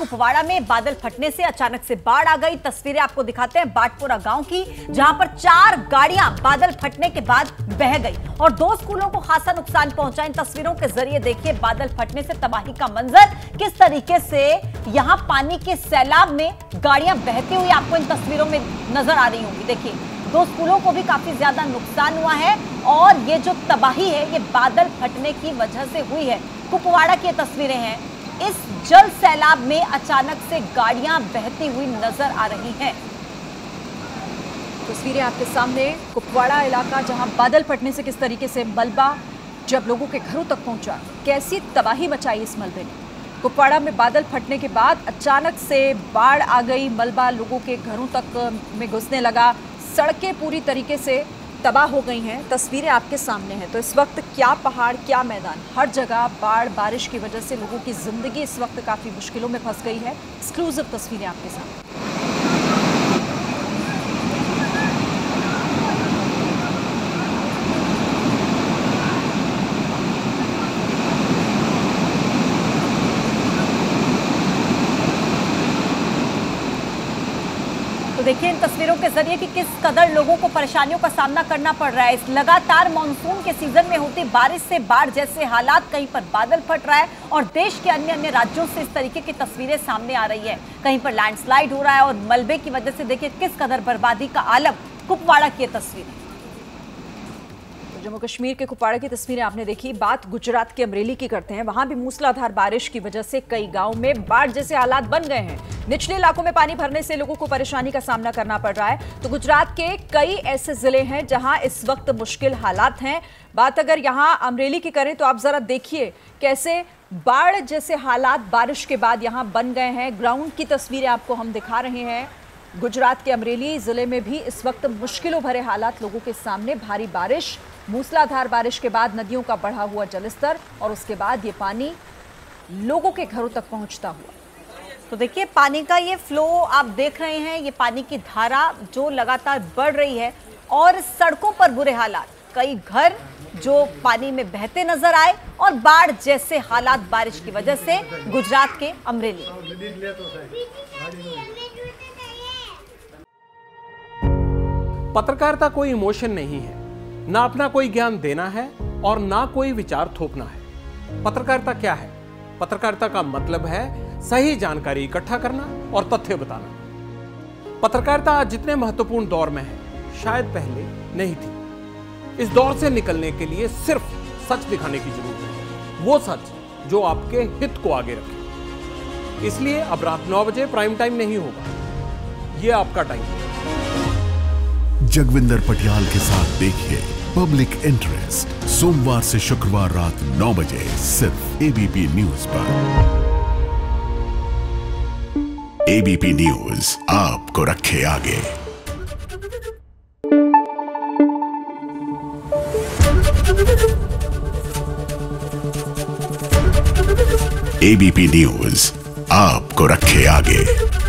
कुपवाड़ा में बादल फटने से अचानक से बाढ़ आ गई। तस्वीरें आपको दिखाते हैं बाटपुरा गाँव की, जहाँ पर चार गाड़ियाँ बादल फटने के बाद बह गई और दो स्कूलों को खासा नुकसान पहुँचा। इन तस्वीरों के ज़रिए देखिए बादल फटने से तबाही का मंजर किस तरीके से यहाँ पानी के सैलाब में गाड़ियाँ बहती हुई आपको इन तस्वीरों में नज़र आ रही होंगी। देखिए, दो स्कूलों को भी काफ़ी ज़्यादा नुकसान हुआ है और ये जो तबाही है, ये बादल फटने की वजह से हुई है। कुपवाड़ा की तस्वीरें हैं। इस जल सैलाब में अचानक से गाड़ियाँ बहती हुई नज़र आ रही हैं। तस्वीरें आपके सामने, कुपवाड़ा इलाका, जहाँ बादल फटने से किस तरीके से मलबा जब लोगों के घरों तक पहुँचा, कैसी तबाही मचाई इस मलबे ने? कुपवाड़ा में बादल फटने के बाद अचानक से बाढ़ आ गई, मलबा लोगों के घरों तक में घुसने लगा, सड़कें पूरी तरीके से तबाह हो गई हैं, तस्वीरें आपके सामने हैं। तो इस वक्त क्या पहाड़, क्या मैदान? हर जगह बाढ़, बारिश की वजह से लोगों की ज़िंदगी इस वक्त काफ़ी मुश्किलों में फंस गई है। एक्सक्लूसिव तस्वीरें आपके सामने तो देखिए इन तस्वीरों के ज़रिए कि किस कदर लोगों को परेशानियों का सामना करना पड़ रहा है। इस लगातार मानसून के सीज़न में होती बारिश से बाढ़ जैसे हालात कहीं पर बादल फट रहा है और देश के अन्य अन्य राज्यों से इस तरीके की तस्वीरें सामने आ रही है। कहीं पर लैंडस्लाइड हो रहा है और मलबे की वजह से देखिए किस कदर बर्बादी का आलम कुपवाड़ा की तस्वीरें। जम्मू कश्मीर के कुपवाड़ा की तस्वीरें आपने देखी। बात गुजरात के अमरेली की करते हैं। वहाँ भी मूसलाधार बारिश की वजह से कई गाँव में बाढ़ जैसे हालात बन गए हैं। निचले इलाकों में पानी भरने से लोगों को परेशानी का सामना करना पड़ रहा है। तो गुजरात के कई ऐसे ज़िले हैं जहाँ इस वक्त मुश्किल हालात हैं। बात अगर यहाँ अमरेली की करें तो आप जरा देखिए कैसे बाढ़ जैसे हालात बारिश के बाद यहाँ बन गए हैं। ग्राउंड की तस्वीरें आपको हम दिखा रहे हैं। गुजरात के अमरेली ज़िले में भी इस वक्त मुश्किलों भरे हालात लोगों के सामने। भारी बारिश, मूसलाधार बारिश के बाद नदियों का बढ़ा हुआ जलस्तर और उसके बाद ये पानी लोगों के घरों तक पहुँचता हुआ। तो देखिए, पानी का ये फ्लो आप देख रहे हैं, ये पानी की धारा जो लगातार बढ़ रही है और सड़कों पर बुरे हालात। कई घर जो पानी में बहते नज़र आए और बाढ़ जैसे हालात बारिश की वजह से गुजरात के अमरेली। पत्रकारिता कोई इमोशन नहीं है। ना अपना कोई ज्ञान देना है और ना कोई विचार थोपना है। पत्रकारिता क्या है? पत्रकारिता का मतलब है सही जानकारी इकट्ठा करना और तथ्य बताना। पत्रकारिता आज जितने महत्वपूर्ण दौर में है, शायद पहले नहीं थी। इस दौर से निकलने के लिए सिर्फ़ सच दिखाने की ज़रूरत है। वो सच जो आपके हित को आगे रखे। इसलिए अब रात नौ बजे प्राइम टाइम नहीं होगा। ये आपका टाइम है। जगविंदर पटियाल के साथ देखिए पब्लिक इंटरेस्ट सोमवार से शुक्रवार रात 9 बजे, सिर्फ़ एबीपी न्यूज़ पर। एबीपी न्यूज़ आपको रखे आगे। एबीपी न्यूज़ आपको रखे आगे।